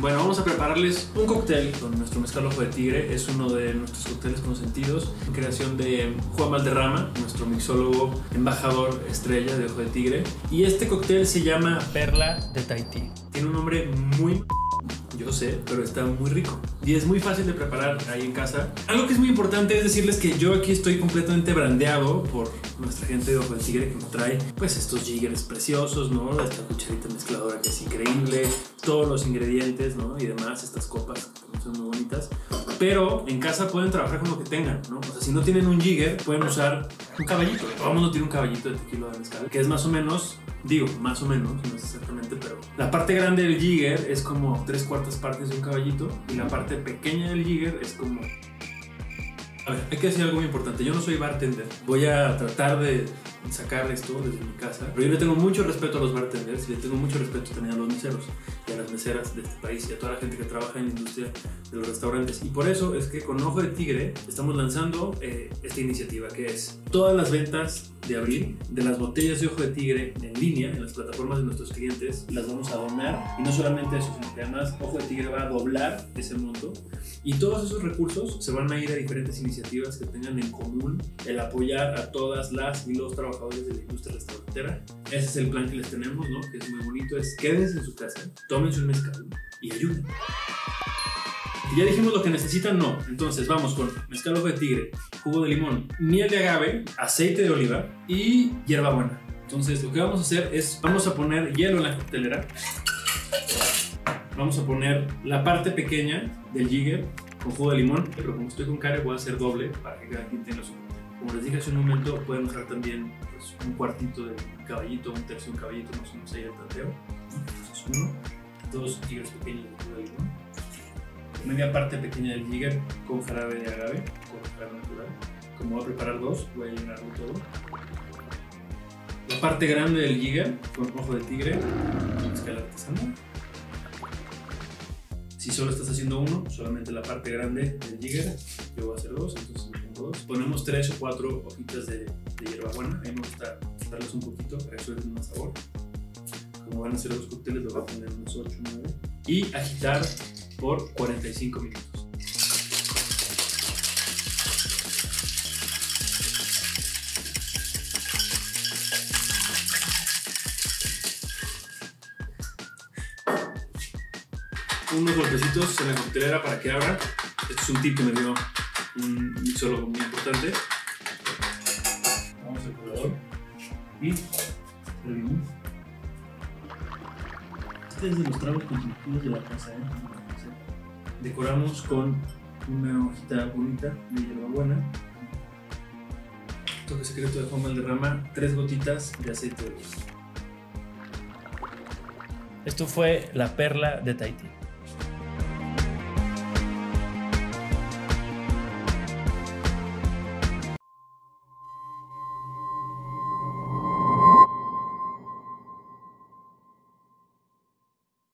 Bueno, vamos a prepararles un cóctel con nuestro mezcal ojo de tigre. Es uno de nuestros cócteles consentidos, en creación de Juan Valderrama, nuestro mixólogo, embajador estrella de ojo de tigre. Y este cóctel se llama Perla de Tahití. Tiene un nombre muy yo sé, pero está muy rico. Y es muy fácil de preparar ahí en casa. Algo que es muy importante es decirles que yo aquí estoy completamente brandeado por nuestra gente de Ojo del Tigre que nos trae pues estos jiggers preciosos, ¿no? Esta cucharita mezcladora que es increíble, todos los ingredientes, ¿no? Y demás, estas copas son muy bonitas. Pero en casa pueden trabajar con lo que tengan, ¿no? O sea, si no tienen un jigger, pueden usar un caballito. Todo el mundo un caballito de tequila de mezcal, que es más o menos Digo, más o menos, no es exactamente, pero la parte grande del jigger es como tres cuartas partes de un caballito y la parte pequeña del jigger es como... A ver, hay que decir algo muy importante. Yo no soy bartender. Voy a tratar de sacar esto desde mi casa. Pero yo le tengo mucho respeto a los bartenders y le tengo mucho respeto también a los meseros y a las meseras de este país y a toda la gente que trabaja en la industria de los restaurantes. Y por eso es que con Ojo de Tigre estamos lanzando eh, esta iniciativa que es todas las ventas de abril de las botellas de Ojo de Tigre en línea, en las plataformas de nuestros clientes, las vamos a donar. Y no solamente eso, sino que además Ojo de Tigre va a doblar ese monto. Y todos esos recursos se van a ir a diferentes iniciativas que tengan en común el apoyar a todas las y los trabajadores de la industria restaurantera. Ese es el plan que les tenemos, ¿no? Que es muy bonito, es quédense en su casa, tómense un mezcal y ayuden. Y ya dijimos lo que necesitan, no. Entonces vamos con mezcal ojo de tigre, jugo de limón, miel de agave, aceite de oliva y hierbabuena. Entonces lo que vamos a hacer es, vamos a poner hielo en la coctelera. Vamos a poner la parte pequeña del jigger con jugo de limón, pero como estoy con care voy a hacer doble para que cada quien tenga su como les dije hace un momento, pueden usar también pues, un cuartito de caballito, un tercio de un caballito, más o menos ahí el tanteo. Entonces, uno, dos jiggers pequeños de limón, media parte pequeña del jigger con jarabe de agave, con jarabe natural. Como voy a preparar dos, voy a llenarlo todo. La parte grande del jigger con ojo de tigre, escala artesanal. Si solo estás haciendo uno, solamente la parte grande del jigger, yo voy a hacer dos, entonces Ponemos tres o cuatro hojitas de, de hierbabuena. A mí me gusta darles un poquito para que suelten más sabor. Como van a ser los cócteles, lo voy a poner unos 8 o 9. Y agitar por 45 minutos. unos golpecitos en la coctelera para que abra. Este es un tip que me dio un mixólogo muy importante. Vamos al colador y el Este es de los tragos constitutivos de la casa. ¿eh? Decoramos con una hojita bonita de hierbabuena. Toque secreto de Juan Valderrama, tres gotitas de aceite de oliva. Esto fue la perla de Tahití.